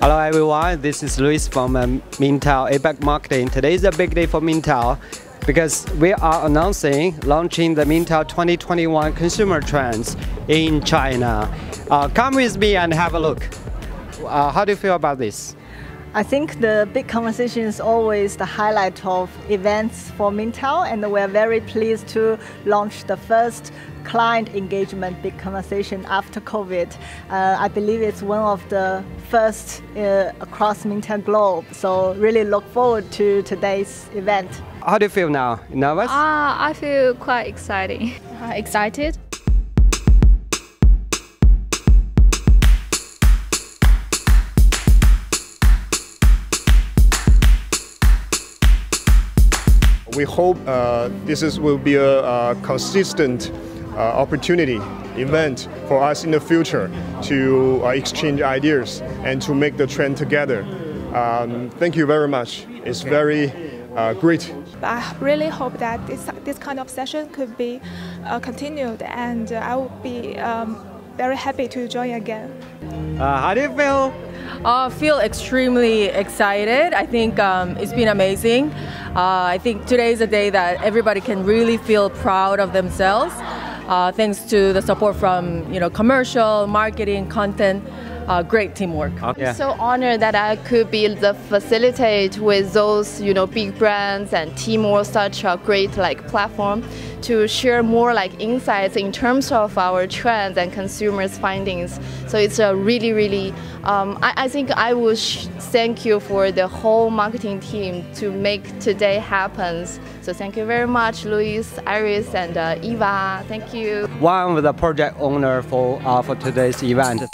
Hello everyone, this is Luis from um, Mintel APAC Marketing. Today is a big day for Mintel because we are announcing launching the Mintel 2021 consumer trends in China. Uh, come with me and have a look. Uh, how do you feel about this? I think the big conversation is always the highlight of events for Mintel, and we're very pleased to launch the first client engagement big conversation after COVID. Uh, I believe it's one of the first uh, across Mintel globe, so really look forward to today's event. How do you feel now? Nervous? Ah, I feel quite exciting. Uh, excited. We hope uh, this is, will be a, a consistent uh, opportunity event for us in the future to uh, exchange ideas and to make the trend together. Um, thank you very much. It's very uh, great. I really hope that this, this kind of session could be uh, continued and I will be um, very happy to join again. Uh, how do you feel? I uh, feel extremely excited. I think um, it's been amazing. Uh, I think today is a day that everybody can really feel proud of themselves, uh, thanks to the support from you know commercial, marketing, content uh, great teamwork. I'm so honored that I could be the facilitate with those you know big brands and teamwork such a great like platform to share more like insights in terms of our trends and consumers findings. So it's a really really um, I, I, think I would thank you for the whole marketing team to make today happen. So thank you very much, Luis, Iris, and uh, Eva. Thank you. One of the project owner for uh, for today's event.